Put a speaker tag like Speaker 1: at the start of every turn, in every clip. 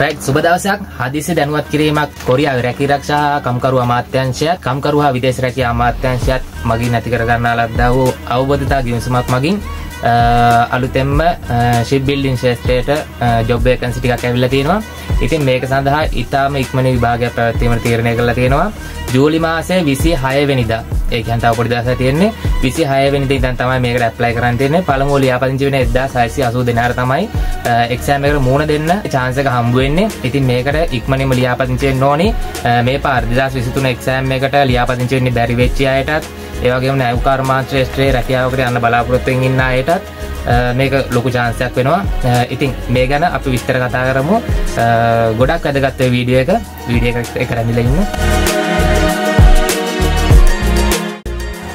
Speaker 1: Right සුබ දවසක් හදිසි දැනුවත් කිරීමක් කොරියාවේ රැකීරක්ෂා කම්කරු අමාත්‍යංශයත් කම්කරු හා විදේශ රැකිය අමාත්‍යංශයත් මගින් ඇති කර ගන්නා ලද්දා වූ අවබෝධතා ගිවිසුමක් මගින් අලුතෙම්ම ශිප් බිල්ඩින් ශේෂත්‍රයට ජොබ් වේකන්සි ටිකක් ඇවිල්ලා තියෙනවා. ඉතින් මේක සඳහා ඊටාම ඉක්මන විභාගයක් පැවැත්වීමට තීරණය කරලා තියෙනවා. ජූලි මාසේ 26 වෙනිදා. ඒ කියන්නේ තව පොඩි දවසක් තියෙන්නේ. 26 වෙනිදා ඉඳන් තමයි මේකට ඇප්ලයි කරන්න තියෙන්නේ. පළමුව ලියාපදිංචි වෙන 1680 දෙනාට තමයි එක්සෑම් එකට මුහුණ දෙන්න chance එක හම්බ වෙන්නේ. ඉතින් මේකට ඉක්මනින්ම ලියාපදිංචි වෙන්න ඕනි. මේ පාර 2023 එක්සෑම් එකට ලියාපදිංචි වෙන්න බැරි වෙච්ච අයටත් ඒවගේම නැව් කර්මාන්ත්‍රේෂ්ත්‍රයේ රැකියාවකට යන්න බලාපොරොත්තුවෙන් ඉන්න අයටත් මේක ලොකු චාන්සයක් වෙනවා ඉතින් මේ ගැන අපි විස්තර කතා කරමු ගොඩක් වැදගත්ව වීඩියෝ එක වීඩිය එක රැඳිලා ඉන්න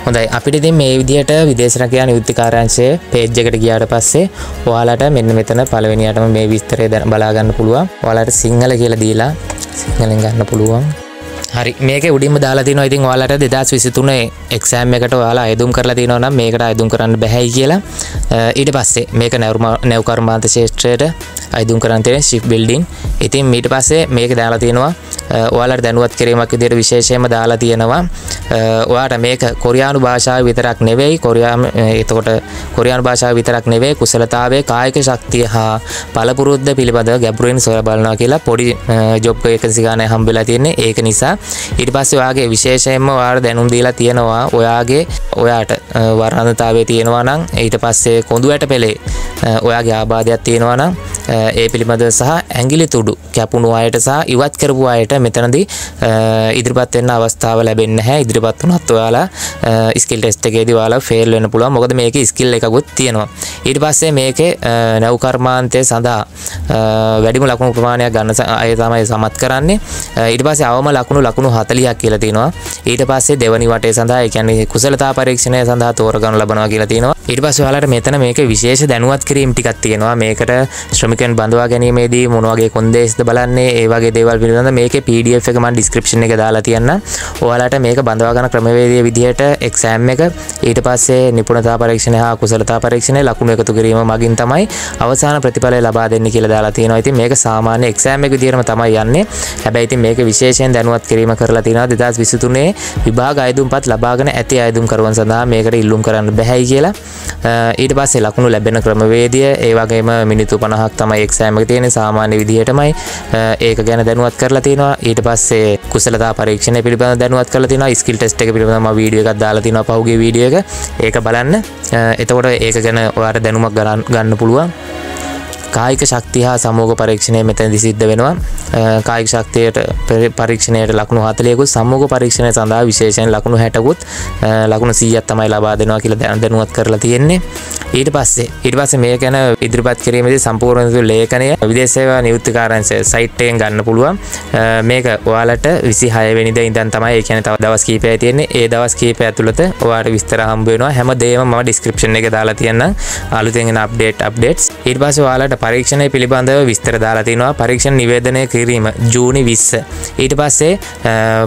Speaker 1: හොඳයි අපිට ඉතින් මේ විදිහට විදේශ රැකියා නියුක්තිකාරාංශයේ පේජ් එකට ගියාට පස්සේ ඔයාලට මෙන්න මෙතන පළවෙනියටම මේ විස්තරය බලා ගන්න පුළුවන්. ඔයාලට සිංහල කියලා දීලා සිංහලෙන් ගන්න පුළුවන්. හරි. මේක උඩින්ම දාලා තියෙනවා ඉතින් ඔයාලට 2023 එක්සෑම් එකට ඔයාලා අයදුම් කරලා තියෙනවා නම් මේකට අයදුම් කරන්න බැහැයි කියලා. ඊට පස්සේ මේක නැව් කර්මාන්ත ශේෂ්ත්‍රයට අයදුම් කරන්න තියෙන ෂිප් බිල්ඩින් ඉතින් ඊට පස්සේ මේක දාලා තියෙනවා ඔයාලට දැනුවත් කිරීමක් විදිහට විශේෂයෙන්ම දාලා තියෙනවා. ඔයාට මේක කොරියානු භාෂාව විතරක් නෙවෙයි කොරියාම එතකොට කොරියානු භාෂාව විතරක් නෙවෙයි කුසලතාවය කායික ශක්තිය හා පළපුරුද්ද පිළිබඳව ගැඹුරින් සොයා බලනවා කියලා පොඩි ජොබ් එකකසි ගානක් හම්බෙලා තියෙන්නේ. ඒක නිසා ඊට පස්සේ ඔයාගේ විශේෂයෙන්ම ඔයාට දැනුම් දීලා තියෙනවා. ඔයාගේ ඔයාට වර්ණනතාවය තියෙනවා නම් ඊට පස්සේ කොඳු ඇට පෙළේ ඔයාගේ ආබාධයක් තියෙනවා නම් ඒ පිළිබඳව සහ ඇඟිලි තුඩු කැපුණු අයට සහ ඉවත් කරපු අයට මෙතනදී ඉදිරිපත් වෙන්න අවස්ථාව ලැබෙන්නේ නැහැ. ඉදිරිපත් වුණත් ඔයාලා ස්කිල් ටෙස්ට් එකේදී ඔයාලා ෆේල් වෙන්න පුළුවන්. මොකද මේකේ ස්කිල් එකකුත් තියෙනවා. ඊට පස්සේ මේකේ නැව් කර්මාන්තය සඳහා වැඩිම ලකුණු ප්‍රමාණයක් ගන්න අය තමයි සමත් කරන්නේ. ඊට පස්සේ අවම ලකුණු ලකුණු 40ක් කියලා තියෙනවා. ඊට පස්සේ දෙවනි වටේ සඳහා ඒ කියන්නේ කුසලතා පරීක්ෂණය සඳහා තෝරගනු ලබනවා කියලා තියෙනවා. ඊට පස්සේ ඔයාලට මෙතන මේක විශේෂ දැනුවත් කිරීම ටිකක් තියෙනවා. මේකට ශ්‍රමිකයන් බඳවා ගැනීමේදී මොන වගේ කොන්දේස්ද බලන්නේ ඒ වගේ දේවල් පිළිබඳව මේකේ PDF එක මම ඩිස්ක්‍රිප්ෂන් එකේ දාලා තියන්නම් ඔයාලට මේක බඳවා ගන්න ක්‍රමවේදය විදිහට එක්සෑම් එක ඊට පස්සේ නිපුණතා පරීක්ෂණය හා කුසලතා පරීක්ෂණය ලකුණු එකතු කිරීම මගින් තමයි අවසාන ප්‍රතිඵලය ලබා දෙන්නේ කියලා දාලා තියෙනවා. ඉතින් මේක සාමාන්‍ය එක්සෑම් එක විදිහටම තමයි යන්නේ. හැබැයි ඉතින් මේක විශේෂයෙන් දැනුවත් කිරීම කරලා තියෙනවා. 2023 විභාග අයදුම්පත් ලබාගෙන ඇති අයදුම්කරුවන් සඳහා මේකට ඉල්ලුම් කරන්න බැහැයි කියලා. ඊට පස්සේ ලකුණු ලැබෙන ක්‍රමවේදය ඒ වගේම මිනිත්තු 50ක් තමයි එක්සෑම් එක තියෙන්නේ. සාමාන්‍ය විදිහටමයි ඒක ගැන දැනුවත් කරලා තියෙනවා. ඊට පස්සේ කුසලතා පරීක්ෂණය පිළිබඳව දැනුවත් කරලා තියෙනවා. ස්කිල් ටෙස්ට් එක පිළිබඳව මම වීඩියෝ එකක් දාලා තියෙනවා පහුගිය වීඩියෝ එක. ඒක බලන්න. එතකොට ඒක ගැන ඔයාලට දැනුමක් ගන්න පුළුවන්. කායික ශක්තිය හා සමෝග පරීක්ෂණය මෙතැදි සිද්ධ වෙනවා. කායික ශක්තියට පරීක්ෂණයට ලකුණු හතලයකුත් සම්මෝග පරීක්ෂණය සඳහා විශේෂයෙන් ලකුණු හැටකුත් ලකුණු සීයත් තමයි ලබා දෙනවා කියලා දැන දැනුවත් කරලා තියෙන්නේ. ඊට පස්සේ ඊට පස්සේ මේ ගැන ඉදිරිපත් කිරීමේදී සම්පූර්ණ ලේඛනය විදේශ සේවා නියුක්තිකාරාංශය සයිට් එකෙන් ගන්න පුළුවන්. මේක ඔයාලට 26 වෙනිදා ඉඳන් තමයි ඒ කියන්නේ තව දවස් කීපයක් තියෙන්නේ. ඒ දවස් කීපය ඇතුළත ඔයාලට විස්තර හම්බ වෙනවා. හැමදේම මම ඩිස්ක්‍රිප්ෂන් එකේ දාලා තියන්නම්. අලුතෙන් එන අප්ඩේට් අප්ඩේට්ස් ඊට පස්සේ ඔයාලට පරීක්ෂණය පිළිබඳව විස්තර දාලා තිනවා පරීක්ෂණ නිවේදනය කිරීම ජූනි විස්ස. ඊට පස්සේ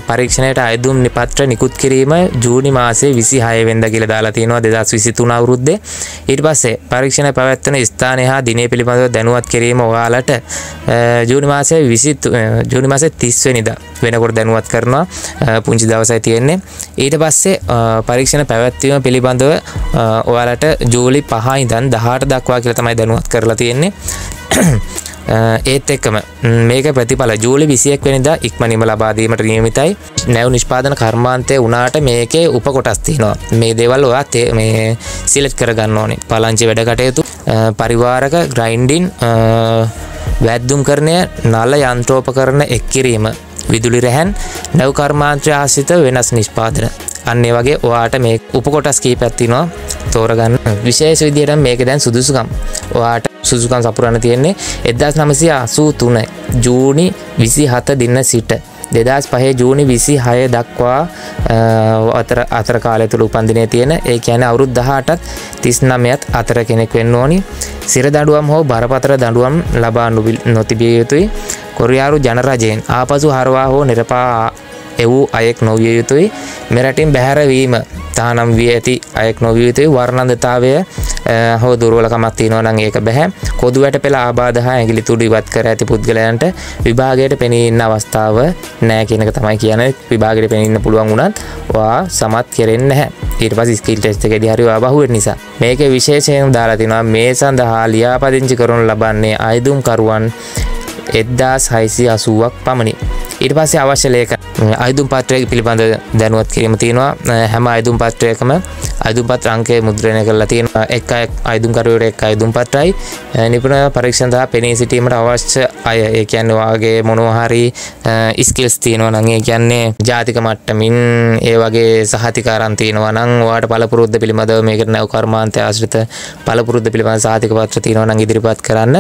Speaker 1: පරීක්ෂණයට අයදුම් නිපත්‍ර නිකුත් කිරීම ජූනි මාසේ විසි හයවෙන්ද කියල දාලා තියෙනවා. දෙදස් විසිතුන අවුරුද්ද ඊට පස්සේ පරීක්ෂණ පැවැත්වන ස්ථානය හා දිනේ පිළිබඳව දැනුවත් කිරීම ඔයාලට ජූනි මාසය විසිත් ජූනි මාසේ තිස්වනිද වෙනකොට දැනුවත් කරනවා පුංචි දවසයි තියෙන්නේ. ඊට පස්සේ පරීක්ෂණ පැවැත්වීම පිළිබඳව ඔයාලට ජූලි පහයි දන් දහට දක්වා කියල තමයි දැනුවත් කරලා තියෙන්නේ. ඒත් එක්කම. මේක ප්‍රතිඵල. ජූලි විසියක් වෙනිදා ඉක්මනිම ලබාදීමට නියමිතයි. නැව් නිෂ්පාදන කර්මාන්තය වනාට මේකේ උපකොටස්තිනවා මේ දෙවල් ඔයා මේ සිලෙට් කරගන්න ඕනේ. පලංචි වැඩ කටයුතු පරිවාරක ග්‍රයින්ඩින් වැද්දුම් කරණය නල්ල යන්ත්‍රෝප කරන එක්කිරීම විදුලි රැහැන් නැව් කර්මාන්ත්‍රය ආසිත වෙනස් නිෂ්පාදන. අන්නේ වගේ ඔයාට මේ උපකොටස් කී පැත්තිනවා තෝරගන්න. විශේෂ විදියට මේක දැන් සුදුසුකම්. ඔයාට සුසුකම් සපුරන්න තියෙන්නේ එදස් නමසි අසූ තුන ජූනි විසි හත දින්න සිට. දෙදස් පහේ ජූනි විසි හය දක්වා අතර අතර කාලය තුළ උපන්දිනය තියෙන ඒ කියන අවුරුද් දහටත් තිස් නමයත් අතර කෙනෙක් වෙන්න ඕනි. සිර දඩුවම් හෝ බරපතර දඩුවම් ලබා නොතිබිය යුතුයි. කොරියාරු ජනරජයෙන් ආපසු හරවා හෝ නිරපා එවූ අයෙක් නොවිය යුතුයි. මෙරටින් බැහැරවීම තහනම් විය ඇති අයෙක් නොවිය යුතුයි. වර්ණන්දතාවය හෝ දුරුවලකමක් තියෙනවා නම් ඒක බැහැ. කොදු වැට පෙළ ආබාධ හා ඇගිලි තුඩු ඉවත් කර ඇති පුද්ගලයන්ට විභාගයට පෙනී ඉන්න අවස්ථාව නෑ කියන එක තමයි කියන්නේ. විභාගයට පෙනී ඉන්න පුළුවන් වුණත් ඔයා සමත් කෙරෙන්නේ නැහැ. ඊට පස්සේ ස්කිල් ටෙස්ට් එකේදී හරි ඔයා බහුවෙන නිසා. මේකේ විශේෂයෙන් දාලා තිනවා මේ සඳහා ලියාපදිංචි කරනු ලබන්නේ අයදුම්කරුවන් එද්දාස් හයිසි අසුවක් පමණි. ඊට පස්සේ අවශ්‍ය ලේක අයිදුම් පත්‍රය පිළිබඳ දැනුවත් කිරීම තියෙනවා. හැම අයිදුම් පත්‍රයකම අයිදුම්පත් අංකය මුද්‍රණය කරලා තියෙන එක් අයිදුම්කරුවට එක් අයිදුම් පත්‍රයි නිපුණ පරීක්ෂණතා පෙනී සිටීමට අවශ්‍ය අය. ඒ කියන්නේ වාගේ මොනවහරි ස්කිල්ස් තියෙනවා නම් ඒ කියන්නේ ජාතික මට්ටමින් ඒ වගේ සහතිකාරන් තියෙනවා නම් ඔයාට පළපුරුද්ද පිළිබඳව මේකට නැව් කර්මාන්තය ආශ්‍රිත පළපුරුද්ද පිළිබඳ සහතික පත්‍ර තියෙනවා නම් ඉදිරිපත් කරන්න.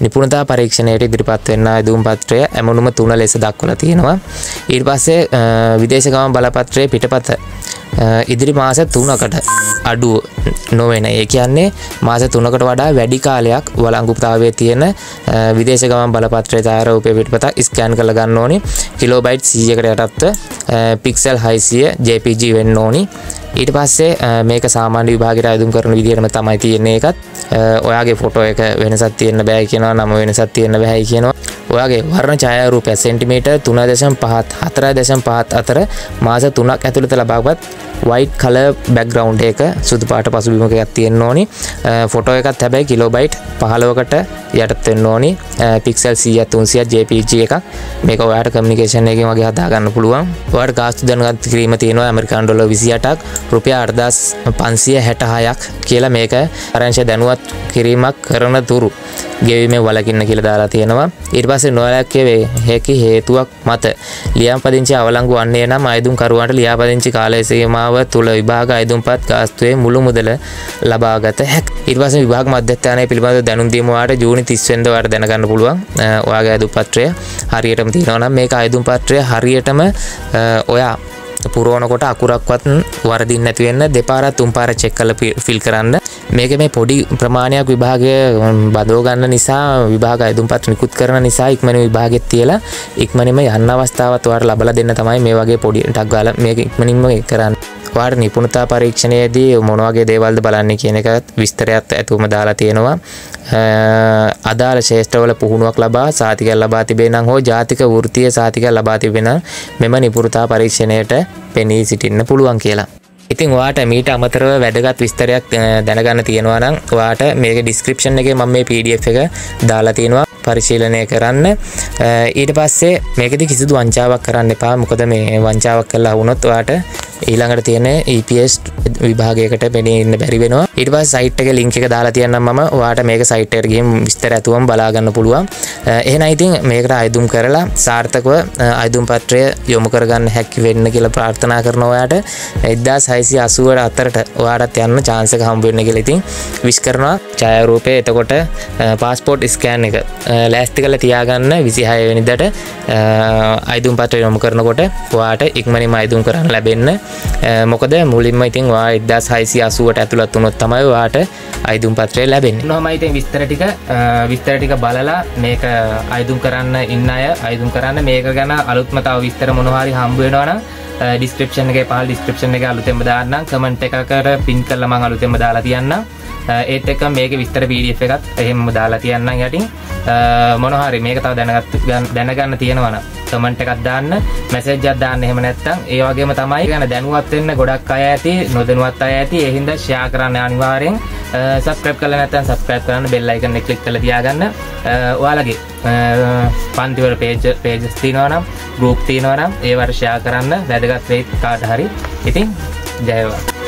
Speaker 1: නිපුණතා පරීක්ෂණයට ඉදිරිපත් වෙන්න අයිදුම් පත්‍රය ඇමුණුම තුන ලෙස දක්වලා තියෙනවා. ඊට පස්සේ විදේශගම බලපත්‍රයේ පිටපත ඉදිරි මාස තුනකට අඩුව නොවෙන. ඒ කියන්නේ මාස තුනකට වඩා වැඩි කාලයක් වලංගුපතාවේ තියෙන විදේශ ගමන් බලපත්‍රය තාරූපය පිටපත ස්කෑන් කළ ගන්න ඕනි. කිලෝබයිට් සීයකට යටත්ව පික්සල් හයිසිය ජපG වෙන්න ඕනි. ඊට පස්සේ මේක සාමාන්‍ය විභාගයට අයදුම් කරන විදිහටම තමයි තියෙන්නේ එකත් ඔයාගේ ෆොටෝ එක වෙනසක් තියෙන්න බෑ කියනවා නම වෙනසක් තියෙන්න බැහැ කියනවා. ඔයාගේ වර්ණ ඡායාරූපය සෙන්ටිමීටර් 3.5 4.5 අතර මාස 3ක් ඇතුළත ලබාගත් වයිට් කලර් බැක්ග්‍රවුන්ඩ් එක සුදු පාට පසුබිමක එකක් තියෙන්න ඕනි. ෆොටෝ එකත් හැබැයි කිලෝබයිට් 15කට යටත් වෙන්න ඕනි. පික්සල් 100 300 JPG එකක්. මේක ඔයාට කමියුනිකේෂන් එකකින් වගේ හදා ගන්න පුළුවන්. ඔයාට ගාස්තු දැනුගත් කිරීම තියෙනවා ඇමරිකානු ඩොලර් 28ක් රුපියල් 8566ක් කියලා මේක ආරංශ දැනුවත් කිරීමක් කරන තුරු. ගෙවීමේ වලකින්න කියලා දාලා තියෙනවා. ඊට පස්සේ නොලැක්කේ වේ. හැකි හේතුවක් මත. ලියාපදිංචි අවලංගු වන්නේ නම් අයදුම් කරුවන්ට ලියාපදිංචි කාලය සීමාව තුළ විභාග අයදුම්පත් ගාස්තුවේ මුළු මුදල ලබාගත හැක. ඊට පස්සේ විභාග මධ්‍යස්ථානය පිළිබඳව දැනුම් දීම ඔයාලට ජූනි 30 වෙනිදා ඔයාලට දැනගන්න පුළුවන්. ඔයාගේ අයදුම් පත්‍රය හරියටම තියෙනවා නම් මේක අයදුම් පත්‍රය හරියටම ඔයා පුරෝණකොට අකුරක්වත් වරදින් නැතිවෙන්න දෙපාරත් තුම්පාර චෙක් කල ෆිල් කරන්න. මේක මේ පොඩි ප්‍රමාණයක් විභාගය බදෝගන්න නිසා විභාග අයදුම් පත් නිකුත් කරන නිසා ඉක්මන විභාගෙත් තියලා ඉක්මනිම යන්න අවස්ථාවත් වාට ලබල දෙන්න තමයි මේ වගේ පොඩි ටක් ගාල මේක ඉක්මනින්ම කරන්න වාට නිපුණතා පරීක්ෂණයේදී මොනවගේ දේවල්ද බලන්නේ කියන එකත් විස්තරයක් ඇතුවම දාලා තියෙනවා අදාළ ශේෂ්ඨවල පුහුණුවක් ලබා සාතිකයක් ලබා තිබේ නම් හෝ ජාතික වෘත්තීය සාතිකයක් ලබා තිබෙන මෙම නිපුණතා පරීක්ෂණයට පෙනී සිටින්න පුළුවන් කියලා. ඉතින් වාට මීට අමතරව වැදගත් විස්තරයක් දැනගන්න තියෙනවා නම් වාට මේක ඩිස්ක්‍රිප්ෂන් එක මම මේ PDF එක දාලා තියෙනවා පරිශීලනය කරන්න. ඊට පස්සේ මේකද කිසිදු වංචාවක් කරන්න එපා. මොකද මේ වංචාවක් කරලා වුණොත් වාට ඊළඟට තියෙන EPS විභාගයකට පෙනී ඉන්න බැරි වෙනවා. ඊට පස්සේ සයිට් එක ලින්ක් එක දාලා තියන්නම් මම. ඔයාට මේක සයිට් එකට ගිහින් විස්තර ඇතුවම බලා ගන්න පුළුවන්. එහෙනම් ඉතින් මේකට අයදුම් කරලා සාර්ථකව අයදුම් පත්‍රය යොමු කරගන්න හැකි වෙන්න කියලා ප්‍රාර්ථනා කරනවා ඔයාට. 1680 අතරට ඔයාටත් යන්න chance එක හම්බ වෙන්න කියලා ඉතින් විශ් කරනවා. ඡායාරූපය එතකොට පාස්පෝර්ට් ස්කෑන් එක ලෑස්ති කරලා තියාගන්න 26 වෙනිදාට අයදුම් පත්‍රය යොමු කරනකොට ඔයාට ඉක්මනින්ම අයදුම් කරන්න ලැබෙන්න මොකද මුලින්ම ඉතින් වා එක්දස් හයිසි අසුවට ඇතුළත් වනොත් තමයි වාට අයිදුම් පත්‍රය ලැබෙන් නොමයිති විස්තරටික විස්තරටික බලලා මේක අයිදුම් කරන්න ඉන්න අය අයිදුම් කරන්න. මේක ගැන අලුත්මතාව විස්තර මොනහරි හම්බුවෙනවන ඩිස්ක්‍රපෂන් එක පහල් ඩිස්ක්‍රපෂන් එක අලුතෙම දාන්න කමෙන්ට් එකකට පින් කල්ල මං අලුතෙම දාලා තියන්න ඒත් එක මේක විස්තර පීඩිය එකත් එහෙම දාලා තියන්න යටින්. මොනහරි මේක තව දැනගත් දැනගන්න තියෙනවන කමෙන්ට් එකක් දාන්න. මැසේජ් එකක් දාන්න එහෙම නැත්නම් ඒ වගේම තමයි ගැන දැනුවත් වෙන්න ගොඩක් අය ඇති නොදැනුවත් අය ඇති. ඒ හින්දා ෂෙයා කරන්න අනිවාර්යෙන්. සබස්ක්‍රයිබ් කරලා නැත්නම් සබස්ක්‍රයිබ් කරන්න බෙල් අයිකන් එක ක්ලික් කරලා තියාගන්න. ඔයාලගේ පන්තිවල පේජ් පේජස් තියෙනවා නම් ගෲප් තියෙනවා නම් ඒවට ෂෙයා කරන්න වැදගත් වෙයි කාට හරි. ඉතින් ජයවා.